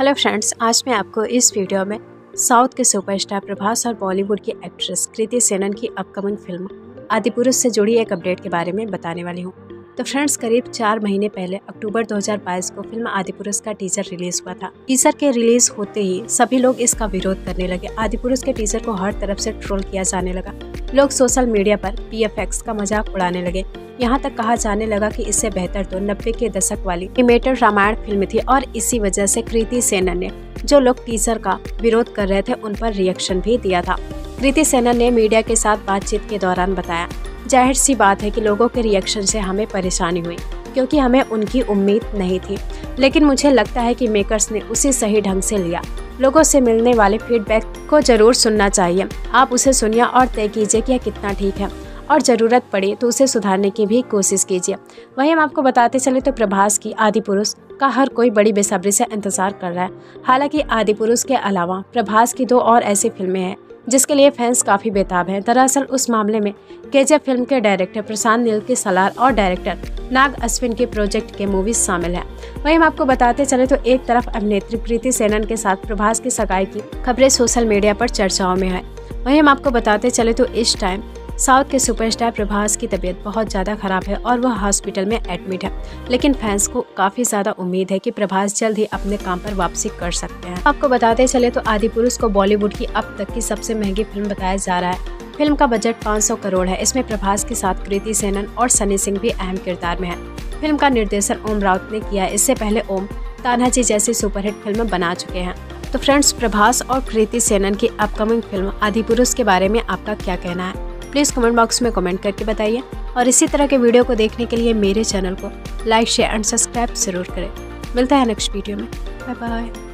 Hello friends आज मैं आपको इस वीडियो में साउथ के सुपरस्टार प्रभास और बॉलीवुड की एक्ट्रेस कृति सेनन की अपकमिंग फ़िल्म आदिपुरुष से जुड़ी एक अपडेट के बारे में बताने वाली हूँ। तो फ्रेंड्स करीब चार महीने पहले अक्टूबर 2022 को फ़िल्म आदिपुरुष का टीजर रिलीज़ हुआ था। टीजर के रिलीज़ होते ही सभी लोग इसका विरोध करने लगे। आदिपुरुष के टीजर को हर तरफ़ से ट्रोल किया जाने लगा। लोग सोशल मीडिया पर पीएफएक्स का मज़ाक उड़ाने लगे। यहाँ तक कहा जाने लगा कि इससे बेहतर तो नब्बे के दशक वाली एनिमेटेड रामायण फ़िल्म थी और इसी वजह से कृति सेनन ने जो लोग टीजर का विरोध कर रहे थे, उन पर रिएक्शन भी दिया था। कृति सेनन ने मीडिया के साथ बातचीत के दौरान बताया, ज़ाहिर सी बात है कि लोगों के रिएक्शन से हमें परेशानी हुई। क्योंकि हमें उनकी उम्मीद नहीं थी। लेकिन मुझे लगता है कि मेकर्स ने उसे सही ढंग से लिया। लोगों से मिलने वाले फीडबैक को ज़रूर सुनना चाहिए। आप उसे सुनिए और तय कीजिए कि यह कितना ठीक है। और ज़रूरत पड़े तो उसे सुधारने की भी कोशिश कीजिए। वहीं हम आपको बताते चले तो प्रभास की आदि पुरुष का हर कोई बड़ी बेसब्री से इंतज़ार कर रहा है। हालाँकि आदि पुरुष के अलावा प्रभास की दो और ऐसी फ़िल्में हैं, जिसके लिए फैंस काफ़ी बेताब हैं। दरअसल उस मामले में केजे फ़िल्म के डायरेक्टर प्रशांत नील की सलार और डायरेक्टर नाग अश्विन के प्रोजेक्ट के मूवीज़ शामिल हैं। वहीं हम आपको बताते चले तो एक तरफ़ अभिनेत्री प्रीति सेनन के साथ प्रभास की सगाई की खबरें सोशल मीडिया पर चर्चाओं में है। वहीं हम आपको बताते चले तो इस टाइम साउथ के सुपरस्टार प्रभास की तबीयत बहुत ज़्यादा खराब है और वह हॉस्पिटल में एडमिट है। लेकिन फैंस को काफ़ी ज़्यादा उम्मीद है कि प्रभास जल्द ही अपने काम पर वापसी कर सकते हैं। आपको बताते चले तो आदि पुरुष को बॉलीवुड की अब तक की सबसे महँगी फ़िल्म बताया जा रहा है। फ़िल्म का बजट 500 करोड़ है। इसमें प्रभास के साथ कृति सेनन और सनी सिंह भी अहम किरदार में है। फ़िल्म का निर्देशन ओम राउत ने किया इससे पहले ओम तानाजी जैसी सुपरहिट फ़िल्म बना चुके हैं। तो फ्रेंड्स, प्रभास और कृति सेनन की अपकमिंग फ़िल्म आदि पुरुष के बारे में आपका क्या कहना है? प्लीज़ कमेंट बॉक्स में कमेंट करके बताइए। और इसी तरह के वीडियो को देखने के लिए मेरे चैनल को लाइक, शेयर एंड सब्सक्राइब ज़रूर करें। मिलता है नेक्स्ट वीडियो में। Bye bye.